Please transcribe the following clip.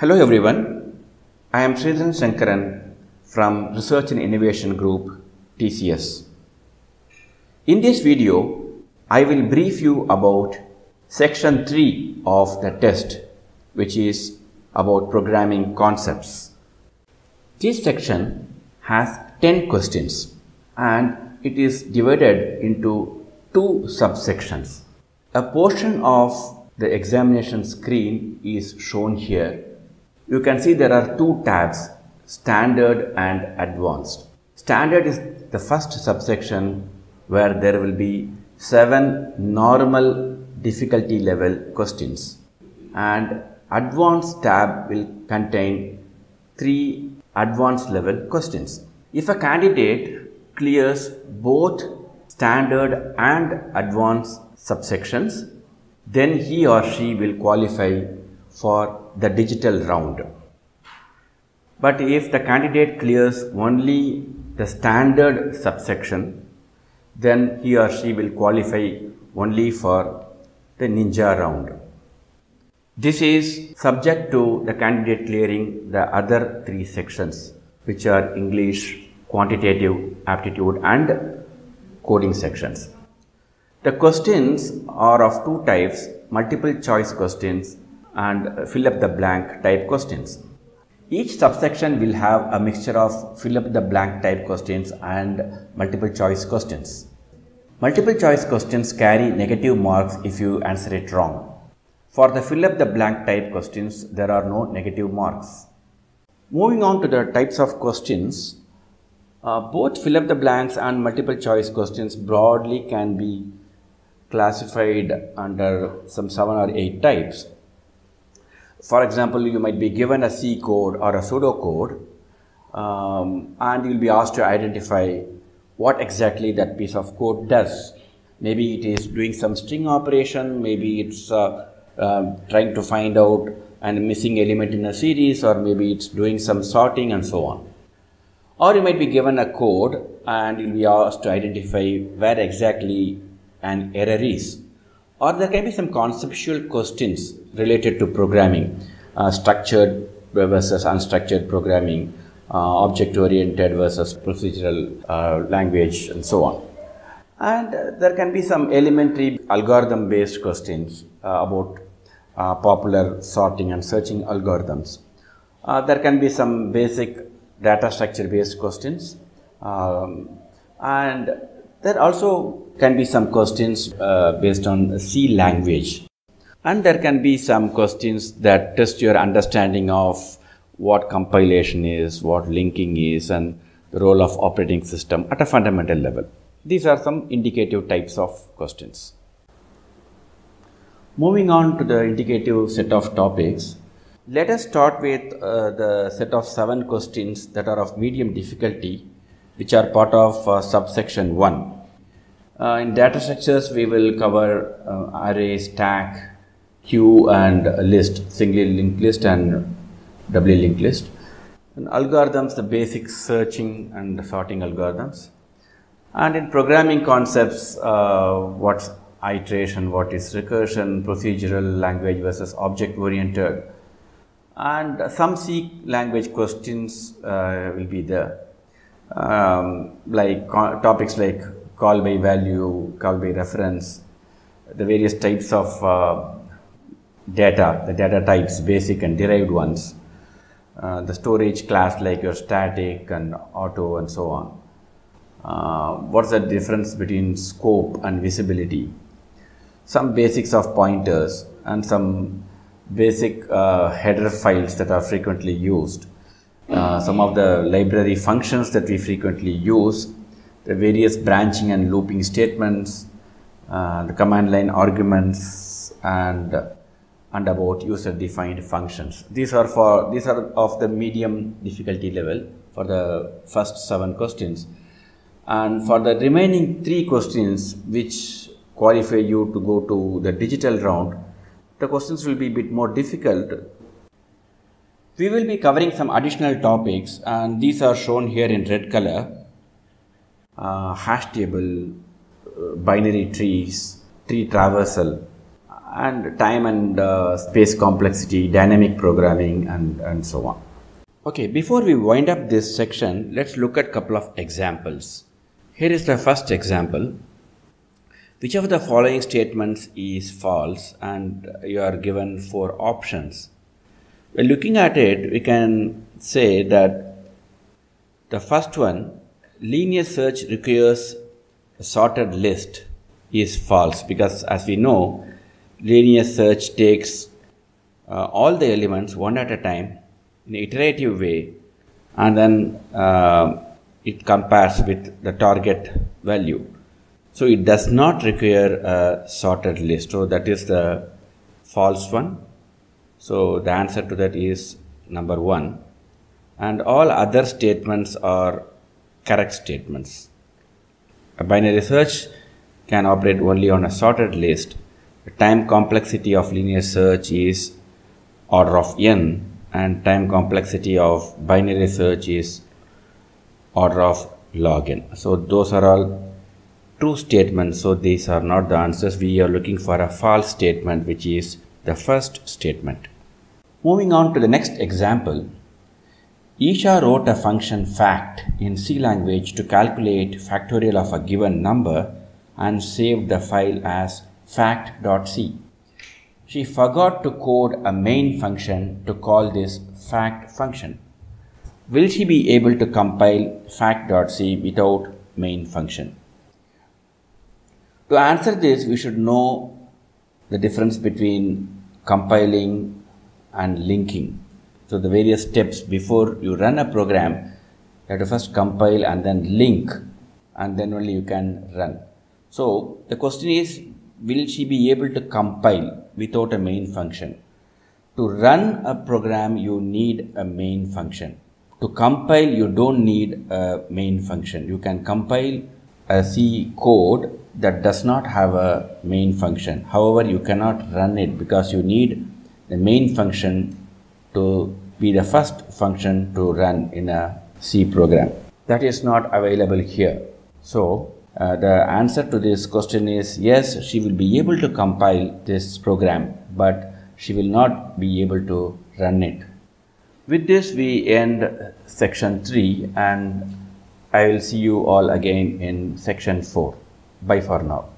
Hello everyone, I am Sridharan Shankaran from Research and Innovation Group TCS. In this video, I will brief you about section 3 of the test which is about programming concepts. This section has 10 questions and it is divided into two subsections. A portion of the examination screen is shown here you can see there are two tabs standard and advanced. Standard is the first subsection where there will be seven normal difficulty level questions and advanced tab will contain three advanced level questions. If a candidate clears both standard and advanced subsections, then he or she will qualify for the digital round. But if the candidate clears only the standard subsection, then he or she will qualify only for the ninja round. This is subject to the candidate clearing the other three sections, which are English, quantitative aptitude and coding sections. The questions are of two types, multiple choice questions and fill up the blank type questions. Each subsection will have a mixture of fill up the blank type questions and multiple choice questions. Multiple choice questions carry negative marks if you answer it wrong. For the fill up the blank type questions, there are no negative marks. Moving on to the types of questions, uh, both fill up the blanks and multiple choice questions broadly can be classified under some 7 or 8 types. For example, you might be given a C code or a pseudocode um, and you will be asked to identify what exactly that piece of code does. Maybe it is doing some string operation, maybe it's uh, uh, trying to find out an missing element in a series or maybe it's doing some sorting and so on. Or you might be given a code and you'll be asked to identify where exactly an error is or there can be some conceptual questions related to programming, uh, structured versus unstructured programming, uh, object oriented versus procedural uh, language, and so on. And uh, there can be some elementary algorithm based questions uh, about uh, popular sorting and searching algorithms. there can be some basic data structure based questions. Um, and there also can be some questions uh, based on C language. And there can be some questions that test your understanding of what compilation is, what linking is, and the role of operating system at a fundamental level. These are some indicative types of questions. Moving on to the indicative set of topics, let us start with uh, the set of seven questions that are of medium difficulty, which are part of uh, subsection 1. Uh, in data structures, we will cover uh, array, stack, queue, and list, singly linked list and doubly linked list. And algorithms, the basic searching and sorting algorithms. And in programming concepts, uh, what's iteration, what is recursion, procedural language versus object oriented. And some C language questions uh, will be there, um, like topics like call by value, call by reference, the various types of uh, data, the data types, basic and derived ones, uh, the storage class like your static and auto and so on. Uh, what's the difference between scope and visibility? Some basics of pointers and some basic uh, header files that are frequently used. Uh, some of the library functions that we frequently use the various branching and looping statements, uh, the command line arguments, and and about user defined functions. These are for these are of the medium difficulty level for the first seven questions, and for the remaining three questions which qualify you to go to the digital round, the questions will be a bit more difficult. We will be covering some additional topics and these are shown here in red color uh, hash table, uh, binary trees, tree traversal, and time and uh, space complexity, dynamic programming, and, and so on. Okay, before we wind up this section, let's look at a couple of examples. Here is the first example. Which of the following statements is false and you are given four options. Well, looking at it, we can say that the first one, linear search requires a sorted list is false because as we know, linear search takes uh, all the elements one at a time in an iterative way and then uh, it compares with the target value. So it does not require a sorted list. So that is the false one. So the answer to that is number one. And all other statements are correct statements. A binary search can operate only on a sorted list. The time complexity of linear search is order of n and time complexity of binary search is order of log n. So those are all true statements. So these are not the answers. We are looking for a false statement which is the first statement. Moving on to the next example. Isha wrote a function fact in C language to calculate factorial of a given number and saved the file as fact.c. She forgot to code a main function to call this fact function. Will she be able to compile fact.c without main function? To answer this, we should know the difference between compiling and linking. So the various steps before you run a program, you have to first compile and then link and then only you can run. So the question is, will she be able to compile without a main function? To run a program, you need a main function. To compile, you don't need a main function. You can compile a C code that does not have a main function. However, you cannot run it because you need the main function to be the first function to run in a C program. That is not available here. So, uh, the answer to this question is yes, she will be able to compile this program, but she will not be able to run it. With this, we end section 3 and I will see you all again in section 4. Bye for now.